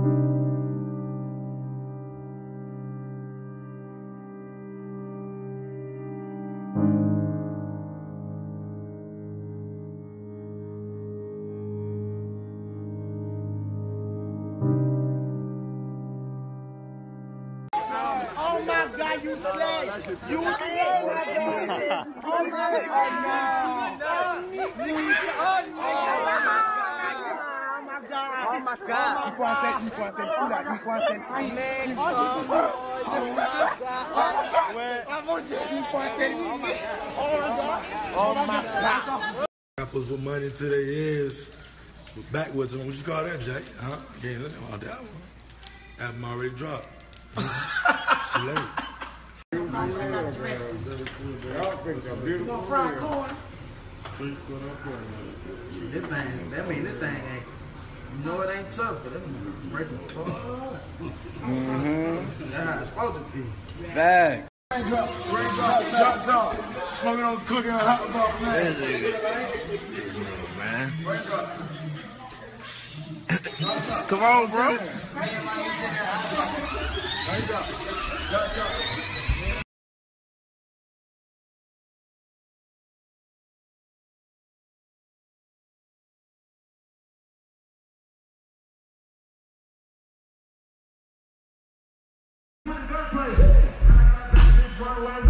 Oh my God, you slay! You slay! Oh my God! Oh my God! Oh my God! Il faut un selfie, il faut un selfie là, il faut un selfie. Ouais. Oh mon Dieu, il faut un. Oh my God! Rappers with money to their ears. Backwards, what you call that, Jay? Huh? Ain't looking about that one. Album already dropped. it's too late. This thing, that mean this thing ain't. You know it ain't tough, but that nigga breaking apart. Mm-hmm. That's how it's supposed to be. Fact. Drop top. Smoking on cooking a hot dog, man. man. Come on, bro. Run away